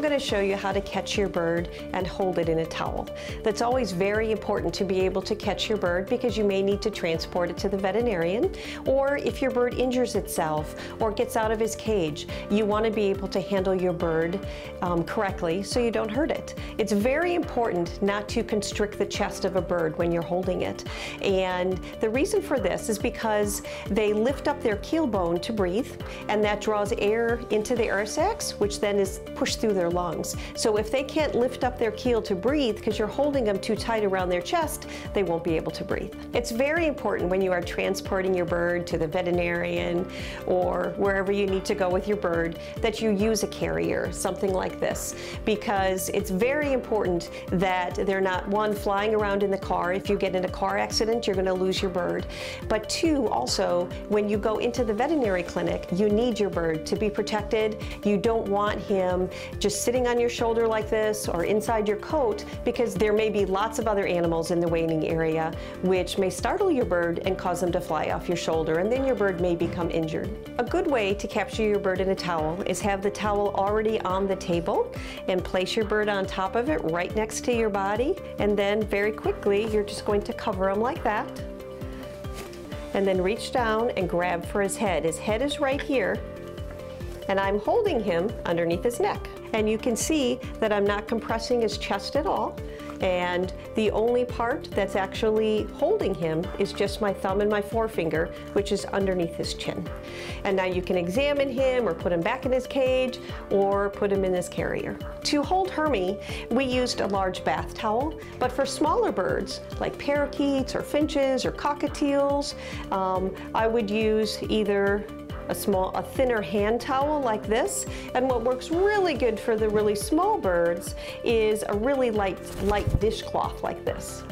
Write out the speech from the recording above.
going to show you how to catch your bird and hold it in a towel. That's always very important to be able to catch your bird because you may need to transport it to the veterinarian or if your bird injures itself or gets out of his cage, you want to be able to handle your bird um, correctly so you don't hurt it. It's very important not to constrict the chest of a bird when you're holding it. And the reason for this is because they lift up their keel bone to breathe and that draws air into the air sacs, which then is pushed through their lungs. So if they can't lift up their keel to breathe because you're holding them too tight around their chest, they won't be able to breathe. It's very important when you are transporting your bird to the veterinarian or wherever you need to go with your bird that you use a carrier, something like this, because it's very important that they're not one flying around in the car. If you get in a car accident, you're going to lose your bird. But two, also, when you go into the veterinary clinic, you need your bird to be protected. You don't want him just sitting on your shoulder like this or inside your coat because there may be lots of other animals in the weaning area which may startle your bird and cause them to fly off your shoulder and then your bird may become injured. A good way to capture your bird in a towel is have the towel already on the table and place your bird on top of it right next to your body and then very quickly you're just going to cover him like that and then reach down and grab for his head. His head is right here and I'm holding him underneath his neck. And you can see that I'm not compressing his chest at all. And the only part that's actually holding him is just my thumb and my forefinger, which is underneath his chin. And now you can examine him or put him back in his cage or put him in his carrier. To hold Hermie, we used a large bath towel, but for smaller birds like parakeets or finches or cockatiels, um, I would use either a small, a thinner hand towel like this. And what works really good for the really small birds is a really light, light dishcloth like this.